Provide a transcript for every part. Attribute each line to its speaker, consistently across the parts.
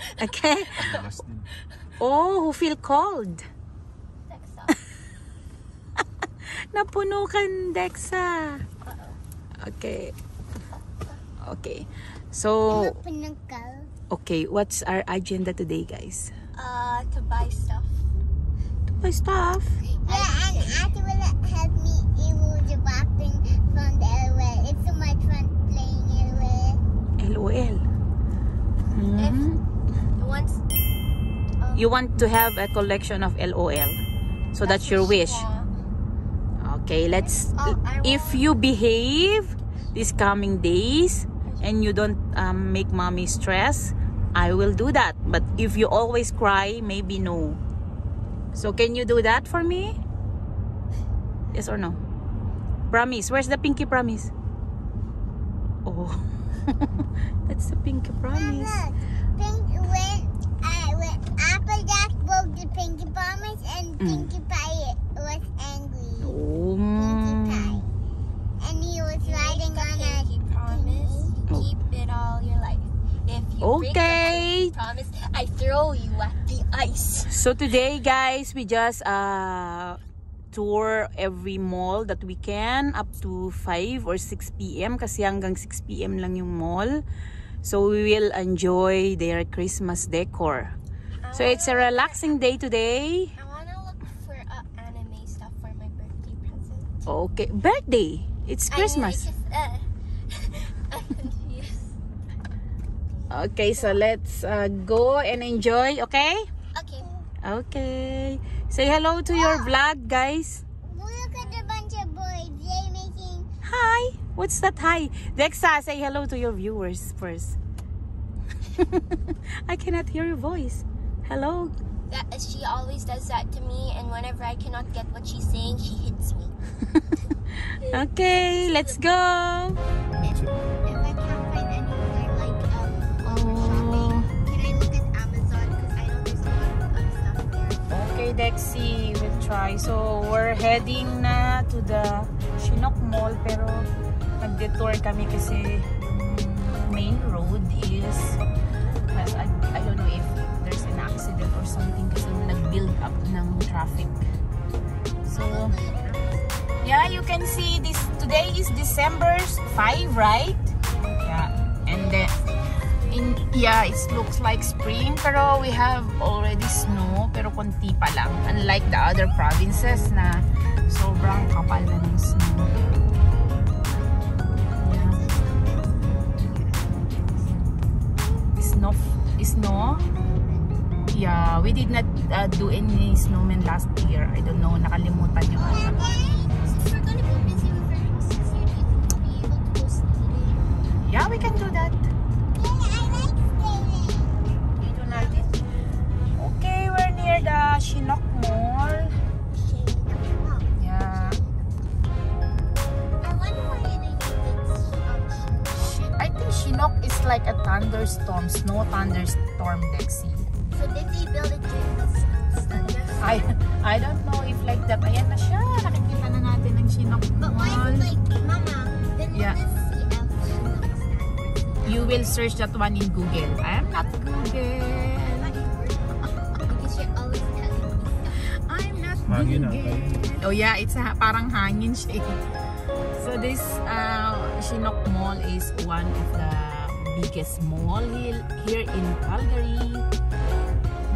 Speaker 1: Okay? Oh, who feel cold?
Speaker 2: Dexa.
Speaker 1: Napuno kan, Dexa. Okay. Okay. So,
Speaker 2: Pinangkal.
Speaker 1: okay, what's our agenda today, guys?
Speaker 2: Uh, to buy stuff.
Speaker 1: My stuff.
Speaker 2: Yeah, and Ate will help me. It was wrapping from the LOL. It's so much fun playing LOL.
Speaker 1: LOL. Mhm.
Speaker 2: Once. um,
Speaker 1: You want to have a collection of LOL. So that's your wish. Okay, let's
Speaker 2: Oh,
Speaker 1: if you behave these coming days and you don't um, make mommy stress, I will do that. But if you always cry, maybe no. So can you do that for me? Yes or no? Promise. Where's the pinky promise? Oh. That's the pinky promise.
Speaker 2: Look, pink when uh, when Applejack broke the Pinkie Promise and
Speaker 1: Mm.
Speaker 2: Pinkie Pie was angry.
Speaker 1: Oh.
Speaker 2: Pinkie Pie, and he was riding on a
Speaker 3: pinky promise.
Speaker 1: Oh.
Speaker 3: keep it all your life. If you break the
Speaker 1: Okay.
Speaker 3: promise, I throw you at the ice.
Speaker 1: So today, guys, we just uh, tour every mall that we can up to 5 or 6 p.m. kasi hanggang 6 p.m. lang yung mall. So we will enjoy their Christmas decor. So it's a relaxing day today.
Speaker 3: I wanna look for uh, anime stuff for my birthday present.
Speaker 1: Okay, birthday. It's Christmas.
Speaker 3: I uh,
Speaker 1: Okay, so let's uh, go and enjoy, okay?
Speaker 3: Okay.
Speaker 1: Okay. Say hello to your vlog, guys.
Speaker 2: Look at the bunch of boys. They making.
Speaker 1: Hi. What's that hi? Dexa, say hello to your viewers first. I cannot hear your voice. Hello.
Speaker 3: That, she always does that to me, and whenever I cannot get what she's saying, she hits me.
Speaker 1: Okay, let's go.
Speaker 2: If, if anything, like, um, Amazon,
Speaker 1: okay, Dexy, we'll try. So, we're heading na to the Chinook Mall pero nag-detour kami kasi mm, main road is December 5, right? Yeah. And then in yeah, it looks like spring pero we have already snow pero konti pa lang. Unlike the other provinces na sobrang kapal na ng snow. Yeah. Snow Yeah, we did not uh, do any snowman last year. I don't know, nakalimutan yung ata. We can do that. The Chinook Mall. Yeah.
Speaker 2: I wonder why they
Speaker 1: I think Chinook is like a thunderstorm, snow thunderstorm, Lexi. Search that one in Google. I am not Google. I'm not
Speaker 4: Hangin
Speaker 1: Google. Oh yeah, it's a, parang hangin siya. eh. So this uh, Chinook Mall is one of the biggest mall here, here in Calgary.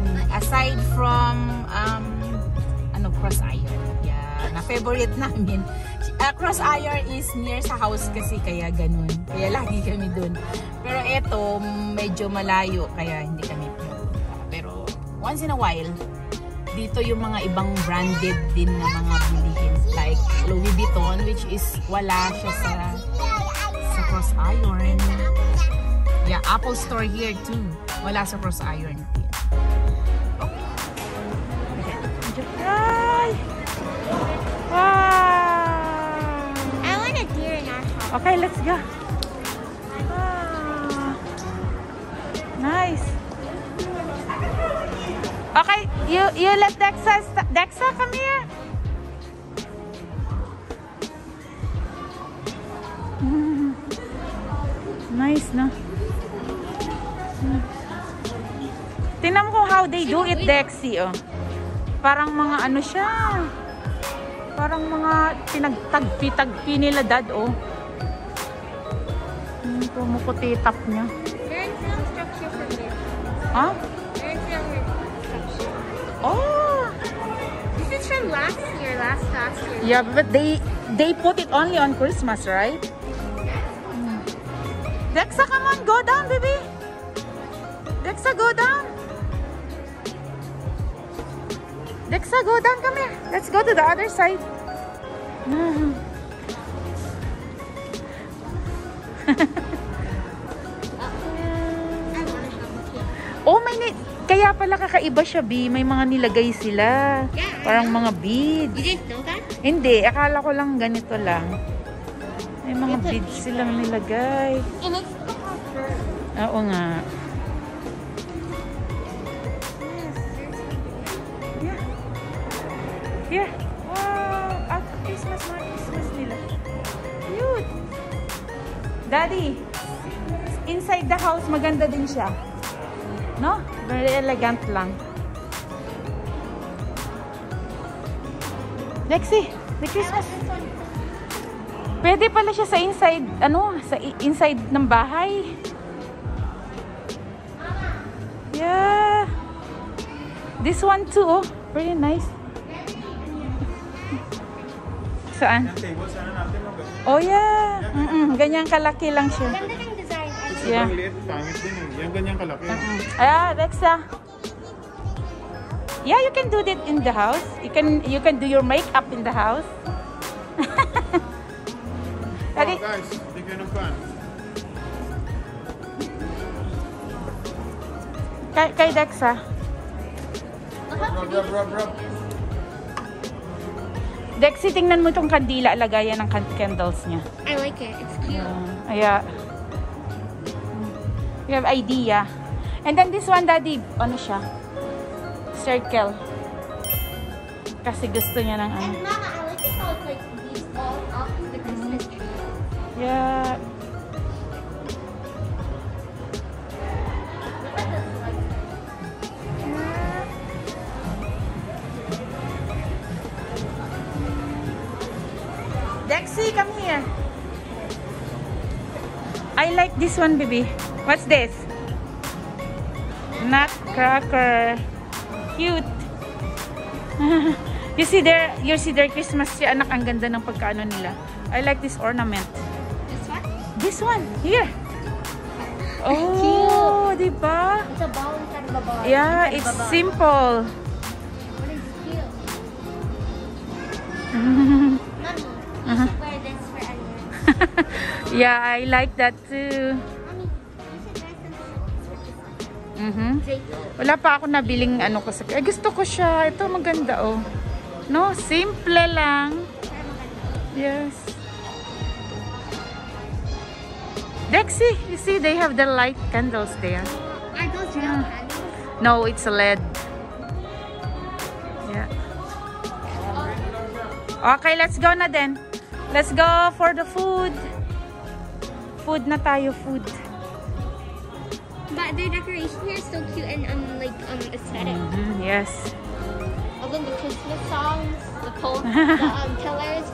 Speaker 1: Hmm, Aside from um, ano Cross Iron. Yeah, na favorite namin. Cross Iron is near sa house kasi kaya ganun. Kaya lagi kami dun. Pero eto medyo malayo kaya hindi kami pinupunta. Pero once in a while, dito yung mga ibang branded din na mga bilihin like Louis Vuitton which is wala siya sa sa Cross Iron. Yeah, Apple Store here too. Wala sa Cross Iron. Okay, let's go. Ah, nice. Okay, you you let Dexa Dexa come here. Nice, no? Mm. Tingnan how they do it, Dexy, oh. Parang mga ano siya. Parang mga pinagtagpi-tagpi nila, dad, oh. Hmm, pumuputi tap niya.
Speaker 2: Structure from.
Speaker 1: Ha?
Speaker 2: Structure.
Speaker 1: Oh!
Speaker 2: This is from last year, last last year.
Speaker 1: Yeah, but they they put it only on Christmas, right? Hmm. Dexa, come on, go down, baby. Dexa, go down. Dexa, go down. Come here. Let's go to the other side.
Speaker 2: I
Speaker 1: Oh, may ni- kaya pala kakaiba siya, B. May mga nilagay sila.
Speaker 2: Yeah,
Speaker 1: Parang mga beads.
Speaker 2: You didn't know that?
Speaker 1: Hindi, akala ko lang ganito lang. May mga
Speaker 2: Ito,
Speaker 1: beads silang nilagay.
Speaker 2: It makes it look like fur.
Speaker 1: Oo nga. Yeah. Yeah. Wow! At Christmas, mga Christmas nila. Cute! Daddy, inside the house, maganda din siya. No? Very elegant lang. Lexi, the Christmas. Pwede pala siya sa inside, ano, sa inside ng bahay. Yeah. This one too, oh. Very nice. Saan? Oh yeah. Mm-mm. Ganyan kalaki lang siya.
Speaker 2: Ganda ng design. I
Speaker 1: Yeah.
Speaker 4: Sobrang liit, pangit din eh. Yan ganyan kalaki.
Speaker 1: Mm-mm. Ah, Rexa. Yeah, you can do that in the house. You can you can do your makeup in the house.
Speaker 4: Oh,
Speaker 1: Daddy,
Speaker 4: guys, bigyan ng pan.
Speaker 1: kay, kay Dexa.
Speaker 4: Rub, rub, rub, rub.
Speaker 1: Dexy, tingnan mo itong kandila. Lagayan ng can- candles niya.
Speaker 2: I like it. It's cute.
Speaker 1: Uh, yeah. You have idea. And then this one, Daddy, ano siya? Circle. Kasi gusto niya ng ano.
Speaker 2: And Mama, I like how it's like these all up the Christmas tree.
Speaker 1: Yeah. Dexy, come here. I like this one, baby. What's this? Nutcracker. Cute. you see their, you see their Christmas tree. Anak, ang ganda ng pagkaano nila. I like this ornament.
Speaker 2: This one?
Speaker 1: This one, here. Oh, di ba?
Speaker 2: It's a ball inside of a ball.
Speaker 1: Yeah, it's simple.
Speaker 2: What is cute? Mommy, you
Speaker 1: Uh-huh.
Speaker 2: should wear this for
Speaker 1: yeah, I like that too. Mhm.
Speaker 2: Drake.
Speaker 1: Wala pa ako nabiling ano ko sa... Eh, gusto ko siya. Ito maganda oh. No, simple lang. Yes. Dexy, you see they have the light candles there.
Speaker 2: Are those real candles?
Speaker 1: No, it's a LED. Yeah. Okay, let's go na then. Let's go for the food. Food na tayo, food.
Speaker 2: But their decoration here is so cute and um like um aesthetic.
Speaker 1: Mhm, yes.
Speaker 2: And then the Christmas songs, the cold, the um pillars.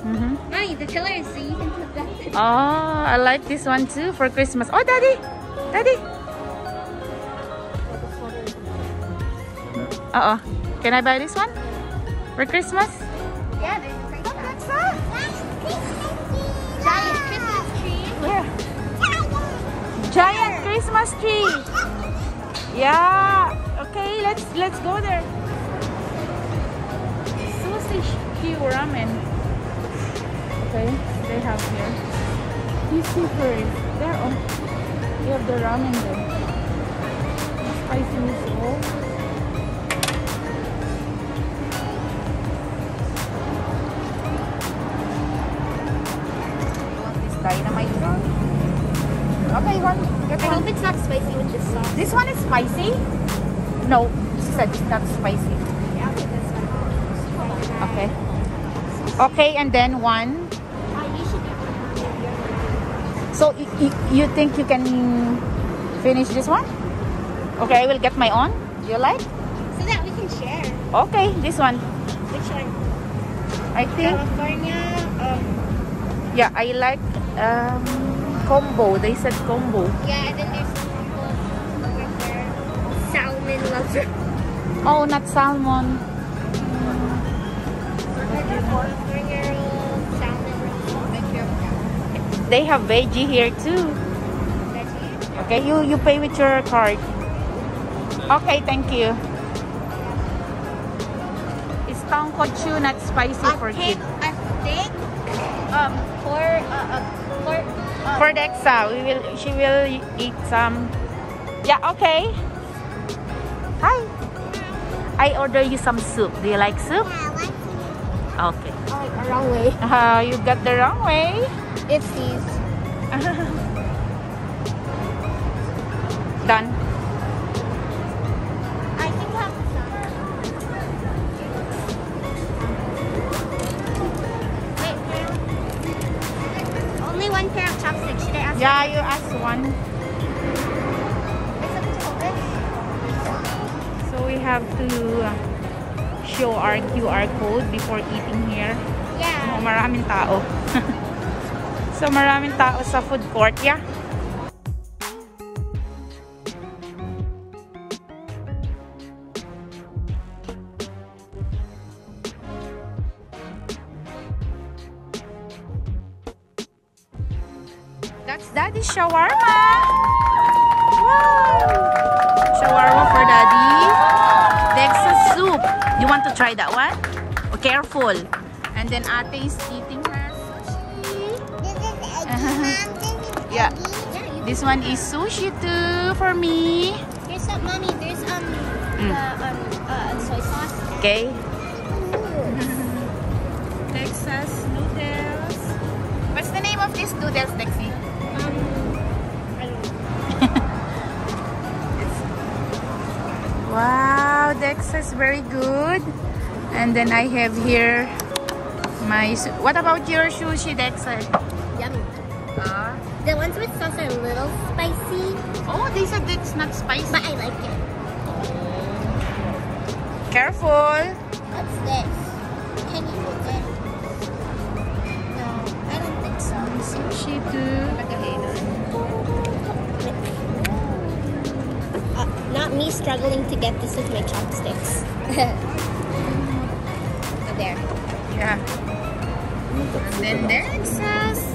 Speaker 1: Mhm.
Speaker 2: Mommy, the pillars, so you can put that.
Speaker 1: Oh, I like this one too for Christmas. Oh, Daddy! Daddy! Uh oh. Can I buy this one? For Christmas?
Speaker 2: Yeah, there's a great Giant Christmas tree.
Speaker 1: Where? Giant Christmas tree! Yeah! Okay, let's let's go there. Sausage Q ramen. Okay, they have here. You see first. There. You have the ramen there. Spicy miso.
Speaker 2: Spicy?
Speaker 1: No, she said it's not spicy.
Speaker 2: Yeah, I'll get this one.
Speaker 1: Okay. Okay, and then one.
Speaker 2: You.
Speaker 1: So you think you can finish this one? Okay, I will get my own. You like?
Speaker 2: So that we can share.
Speaker 1: Okay, this one.
Speaker 2: Which one?
Speaker 1: I think.
Speaker 2: California. Um,
Speaker 1: Yeah, I like um, combo. They said combo.
Speaker 2: yeah, and then there's
Speaker 1: Oh, not salmon.
Speaker 2: California roll, salmon roll.
Speaker 1: They have veggie here too.
Speaker 2: Veggie.
Speaker 1: Okay, you you pay with your card. Okay, thank you. Is tonkotsu not spicy for kids?
Speaker 2: a steak, um, for, uh, uh, for, uh,
Speaker 1: For Dexa, we will she will eat some. Yeah, okay. Hi. I order you some soup. Do you like soup?
Speaker 2: Yeah, I like
Speaker 1: Okay.
Speaker 2: Oh, the wrong way.
Speaker 1: Uh, you got the wrong way.
Speaker 2: It's these.
Speaker 1: Done.
Speaker 2: I think have Wait, Only one pair of chopsticks. Should I ask?
Speaker 1: Yeah, you asked one. We have to uh, show our QR code before eating here. Oh,
Speaker 2: Yeah.
Speaker 1: maraming tao. so maraming tao sa food court, yeah? That's Daddy's shawarma. Wow! Shawarma for Daddy. Dexa soup. You want to try that one? Oh, careful. And then Ate is eating her sushi.
Speaker 2: This is eggy, Mom. This is
Speaker 1: Yeah.
Speaker 2: eggy.
Speaker 1: This one is sushi too for me.
Speaker 2: Here's some, mommy. There's um
Speaker 1: Mm.
Speaker 2: the um uh soy sauce.
Speaker 1: Okay. Texas noodles. What's the name of this noodles, Dexy? Texas very good. And then I have here my. What about your sushi, Dexa?
Speaker 2: Yummy.
Speaker 1: Ah.
Speaker 2: The ones with sauce are a little spicy,
Speaker 1: Oh, they said it's not spicy.
Speaker 2: but I like it.
Speaker 1: Careful.
Speaker 2: What's this? Can you hold it? No, I don't think so.
Speaker 1: Sushi too.
Speaker 2: Not me struggling to get this with my chopsticks. there.
Speaker 1: Yeah. And then Texas.